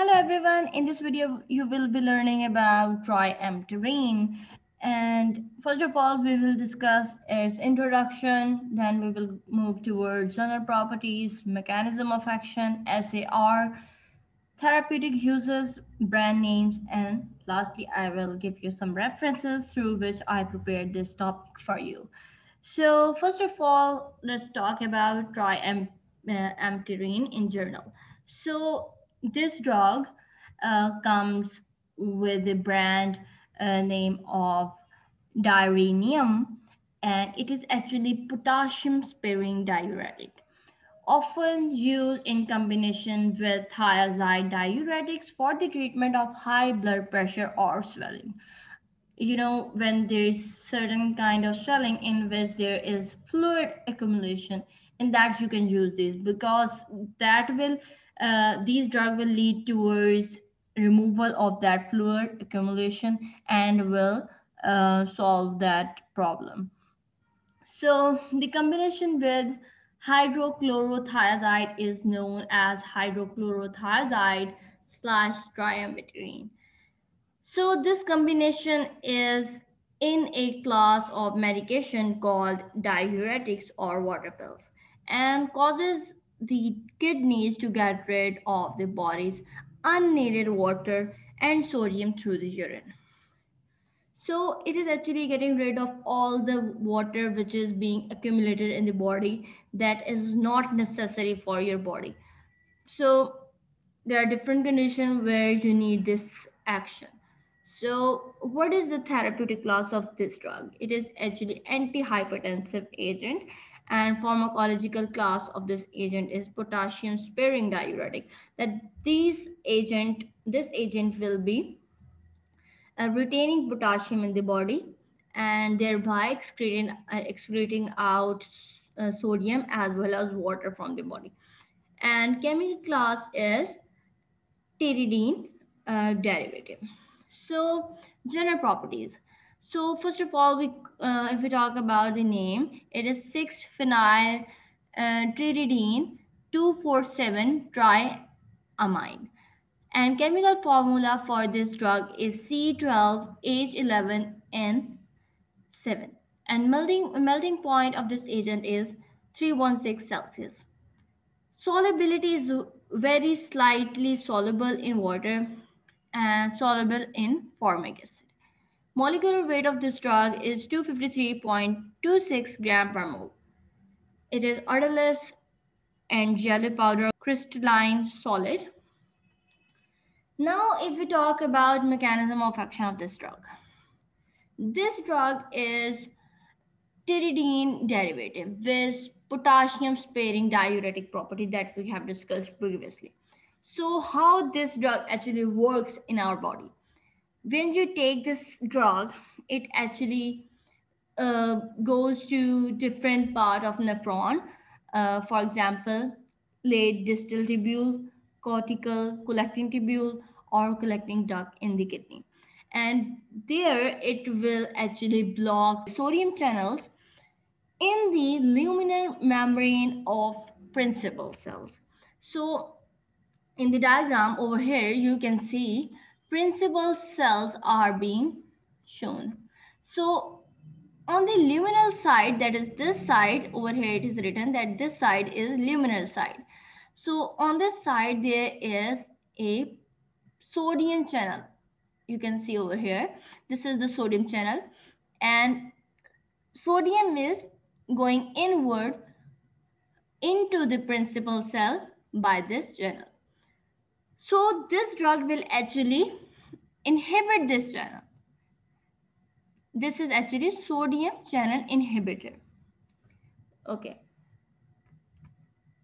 Hello everyone, in this video you will be learning about triamterene and first of all we will discuss its introduction, then we will move towards general properties, mechanism of action, SAR, therapeutic uses, brand names and lastly I will give you some references through which I prepared this topic for you. So first of all, let's talk about triamterene uh, in general. So this drug uh, comes with the brand uh, name of Dyrenium and it is actually potassium sparing diuretic. Often used in combination with thiazide diuretics for the treatment of high blood pressure or swelling. You know when there's certain kind of swelling in which there is fluid accumulation in that you can use this because that will uh, these drug will lead towards removal of that fluid accumulation and will uh, solve that problem. So the combination with hydrochlorothiazide is known as hydrochlorothiazide slash triamterene. So this combination is in a class of medication called diuretics or water pills and causes the kidneys to get rid of the body's unneeded water and sodium through the urine. So it is actually getting rid of all the water which is being accumulated in the body that is not necessary for your body. So there are different conditions where you need this action. So what is the therapeutic class of this drug? It is actually antihypertensive agent and pharmacological class of this agent is potassium sparing diuretic. That these agent this agent will be uh, retaining potassium in the body and thereby excreting uh, excreting out uh, sodium as well as water from the body. And chemical class is pteridine uh, derivative. So general properties so first of all, we uh, if we talk about the name, it is 6-phenyl uh, pteridine 247 triamine. And chemical formula for this drug is C12H11N7. And melting, melting point of this agent is 316 Celsius. Solubility is very slightly soluble in water and soluble in formic acid. Molecular weight of this drug is 253.26 gram per mole. It is odorless and jelly powder crystalline solid. Now, if we talk about mechanism of action of this drug, this drug is pteridine derivative with potassium sparing diuretic property that we have discussed previously. So how this drug actually works in our body? When you take this drug, it actually uh, goes to different part of nephron. Uh, for example, late distal tubule, cortical collecting tubule, or collecting duct in the kidney. And there it will actually block sodium channels in the luminal membrane of principal cells. So in the diagram over here, you can see principal cells are being shown. So on the luminal side, that is this side, over here it is written that this side is luminal side. So on this side, there is a sodium channel. You can see over here, this is the sodium channel and sodium is going inward into the principal cell by this channel. So this drug will actually inhibit this channel. This is actually sodium channel inhibitor. Okay.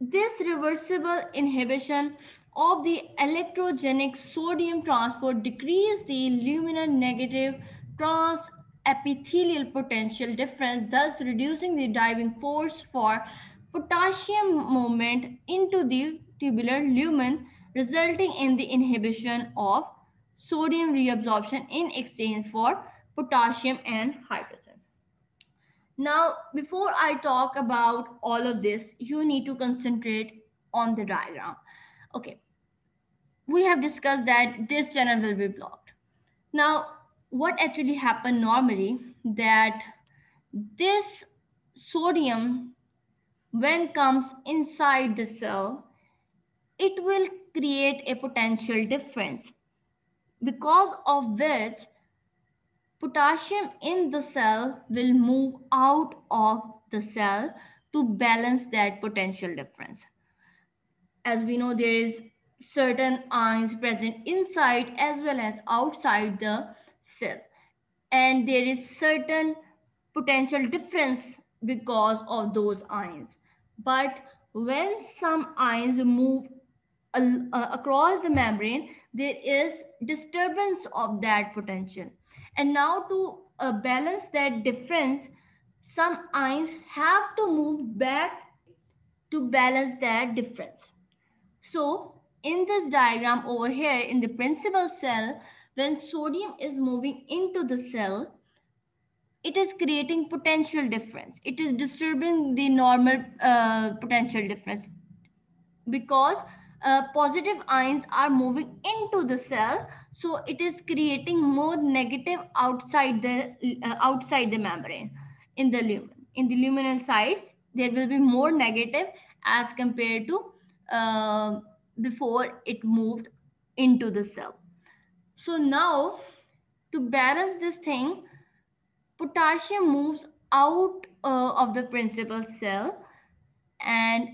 This reversible inhibition of the electrogenic sodium transport decrease the luminal negative trans epithelial potential difference, thus reducing the driving force for potassium movement into the tubular lumen resulting in the inhibition of sodium reabsorption in exchange for potassium and hydrogen. Now, before I talk about all of this, you need to concentrate on the diagram. Okay. we have discussed that this channel will be blocked. Now, what actually happen normally that this sodium when comes inside the cell, it will create a potential difference because of which potassium in the cell will move out of the cell to balance that potential difference. As we know, there is certain ions present inside as well as outside the cell. And there is certain potential difference because of those ions. But when some ions move uh, across the membrane, there is disturbance of that potential. And now to uh, balance that difference, some ions have to move back to balance that difference. So in this diagram over here in the principal cell, when sodium is moving into the cell, it is creating potential difference. It is disturbing the normal uh, potential difference because uh, positive ions are moving into the cell. So it is creating more negative outside the uh, outside the membrane in the lumen. In the luminal side, there will be more negative as compared to uh, before it moved into the cell. So now to balance this thing, potassium moves out uh, of the principal cell and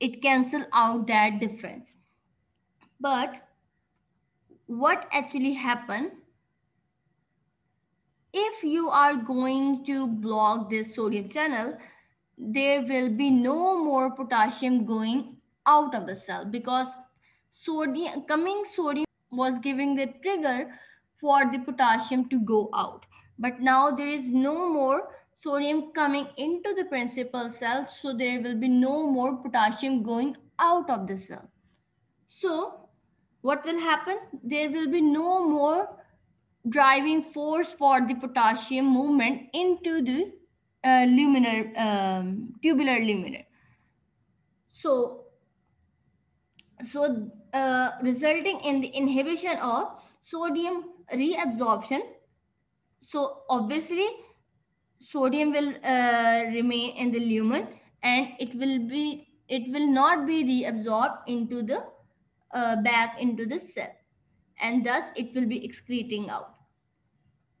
it cancel out that difference. But what actually happen? If you are going to block this sodium channel, there will be no more potassium going out of the cell because sodium coming sodium was giving the trigger for the potassium to go out. But now there is no more sodium coming into the principal cell so there will be no more potassium going out of the cell. So what will happen? There will be no more driving force for the potassium movement into the uh, luminar um, tubular luminaire so so uh, resulting in the inhibition of sodium reabsorption. So obviously sodium will uh, remain in the lumen and it will be it will not be reabsorbed into the uh, back into the cell and thus it will be excreting out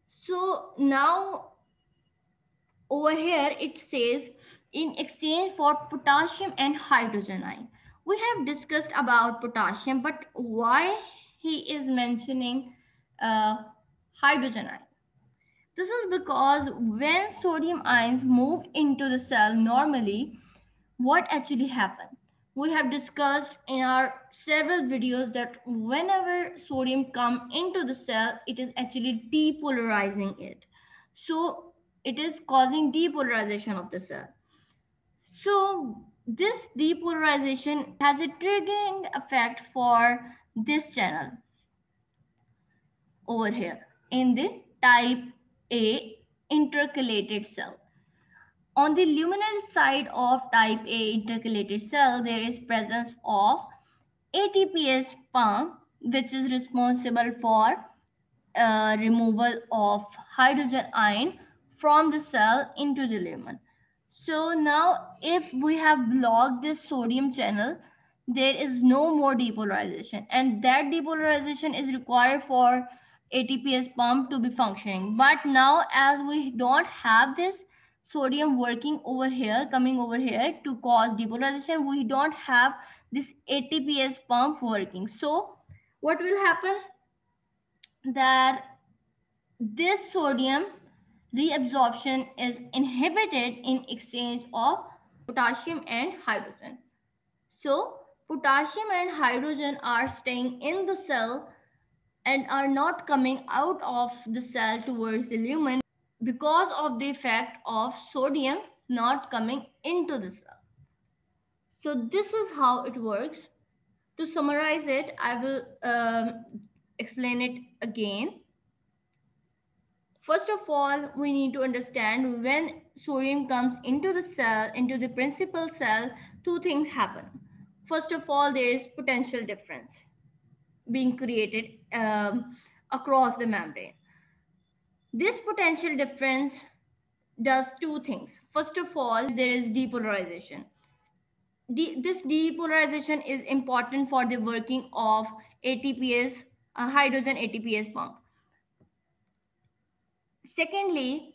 so now over here it says in exchange for potassium and hydrogen ion we have discussed about potassium, but why he is mentioning uh, hydrogen ion? This is because when sodium ions move into the cell normally, what actually happens? We have discussed in our several videos that whenever sodium come into the cell, it is actually depolarizing it. So it is causing depolarization of the cell. So this depolarization has a triggering effect for this channel over here in the type A intercalated cell. On the luminal side of type A intercalated cell, there is presence of ATPase pump, which is responsible for uh, removal of hydrogen ion from the cell into the lumen. So now if we have blocked this sodium channel, there is no more depolarization and that depolarization is required for ATPase pump to be functioning. But now as we don't have this sodium working over here, coming over here to cause depolarization, we don't have this ATPase pump working. So what will happen? That this sodium reabsorption is inhibited in exchange of potassium and hydrogen. So potassium and hydrogen are staying in the cell and are not coming out of the cell towards the lumen because of the effect of sodium not coming into the cell. So this is how it works. To summarize it, I will um, explain it again. First of all, we need to understand when sodium comes into the cell, into the principal cell, two things happen. First of all, there is potential difference. being created um, across the membrane. This potential difference does two things. First of all, there is depolarization. De this depolarization is important for the working of ATPase, uh, hydrogen ATPase pump. Secondly,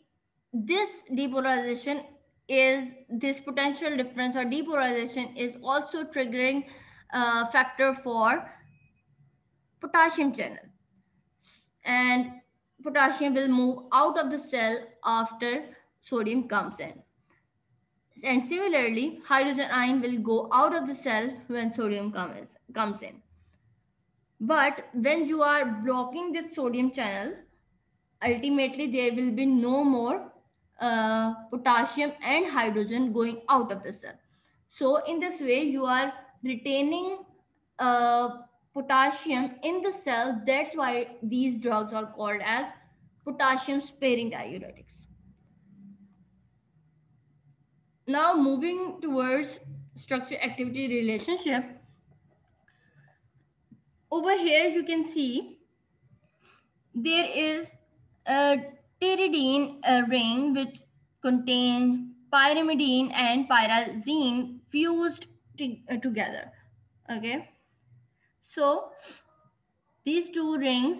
this depolarization is this potential difference or depolarization is also triggering uh, factor for potassium channel and potassium will move out of the cell after sodium comes in and similarly hydrogen ion will go out of the cell when sodium comes comes in but when you are blocking this sodium channel ultimately there will be no more uh, potassium and hydrogen going out of the cell. So in this way, you are retaining uh, potassium in the cell. That's why these drugs are called as potassium sparing diuretics. Now moving towards structure activity relationship. Over here, you can see there is a pteridine ring which contains pyrimidine and pyrazine fused uh, together. Okay. So these two rings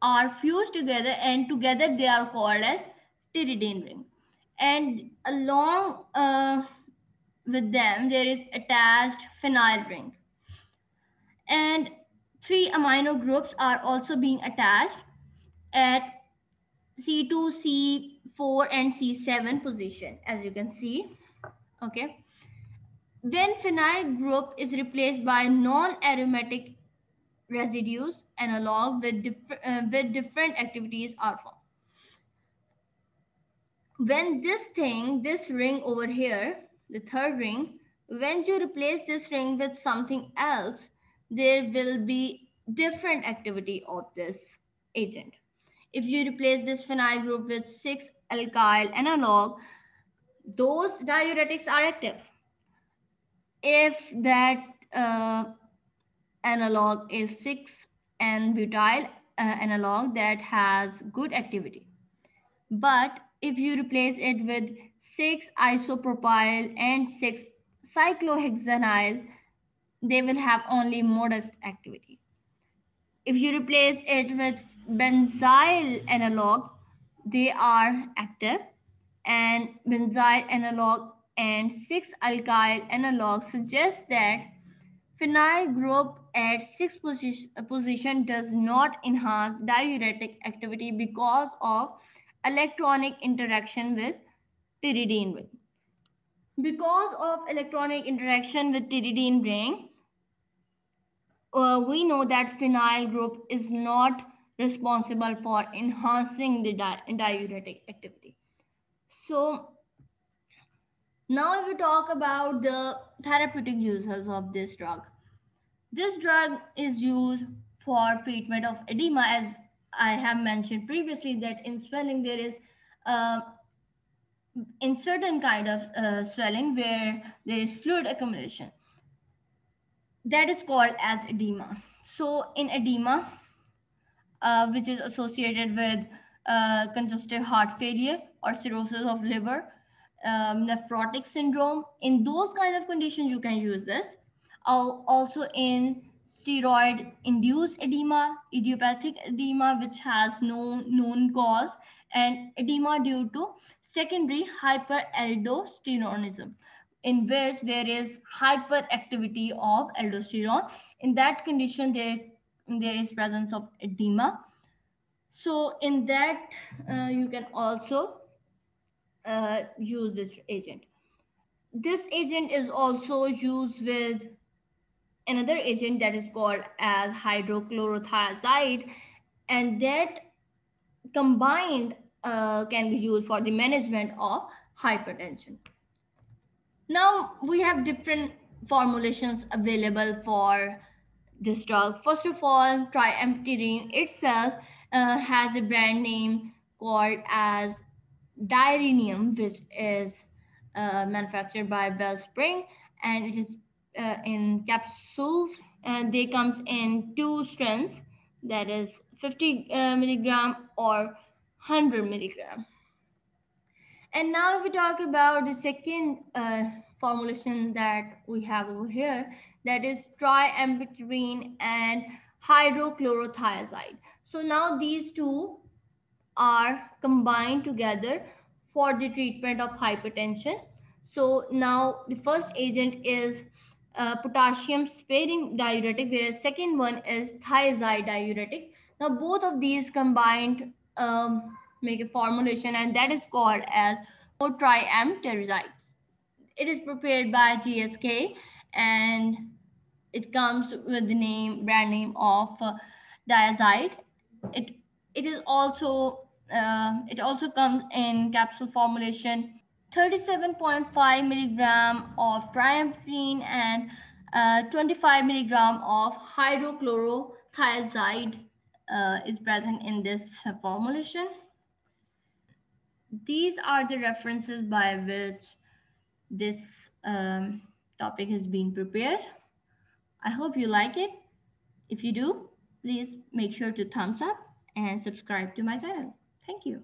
are fused together and together they are called as pteridine ring. And along uh, with them, there is attached phenyl ring. And three amino groups are also being attached at C2, C4 and C7 position as you can see. Okay. When phenyl group is replaced by non-aromatic residues analog with, diff uh, with different activities are formed. When this thing, this ring over here, the third ring, when you replace this ring with something else, there will be different activity of this agent. If you replace this phenyl group with 6 alkyl analog, those diuretics are active. If that uh, analog is 6N butyl uh, analog that has good activity. But if you replace it with 6 isopropyl and 6 cyclohexanyl, they will have only modest activity. If you replace it with benzyl analog, they are active and benzyl analog and 6-alkyl analog suggest that phenyl group at 6 position, position does not enhance diuretic activity because of electronic interaction with pteridine ring. Because of electronic interaction with pteridine ring, uh, we know that phenyl group is not responsible for enhancing the di diuretic activity. So now if we talk about the therapeutic uses of this drug. This drug is used for treatment of edema as I have mentioned previously that in swelling there is uh, in certain kind of uh, swelling where there is fluid accumulation that is called as edema. So in edema, uh, which is associated with uh, congestive heart failure or cirrhosis of liver, um, nephrotic syndrome. In those kind of conditions, you can use this. Also in steroid-induced edema, idiopathic edema, which has no known cause, and edema due to secondary hyperaldosteronism, in which there is hyperactivity of aldosterone. In that condition, there there is presence of edema. So in that, uh, you can also uh, use this agent. This agent is also used with another agent that is called as hydrochlorothiazide and that combined uh, can be used for the management of hypertension. Now we have different formulations available for this drug. First of all, triamterene itself uh, has a brand name called as Dyrenium, which is uh, manufactured by Wellspring, and it is uh, in capsules and they comes in two strengths that is 50 uh, milligram or 100 milligram. And now if we talk about the second uh, formulation that we have over here that is triamterene and hydrochlorothiazide. So now these two are combined together for the treatment of hypertension so now the first agent is uh, potassium sparing diuretic, whereas second one is thiazide diuretic. Now both of these combined um, make a formulation and that is called as triamtericides. It is prepared by GSK and it comes with the name brand name of uh, Dyazide. It it is also uh, it also comes in capsule formulation 37.5 milligram of triamterene and uh, 25 milligram of hydrochlorothiazide uh, is present in this formulation. These are the references by which this um, topic has been prepared. I hope you like it. If you do, please make sure to thumbs up and subscribe to my channel. Thank you.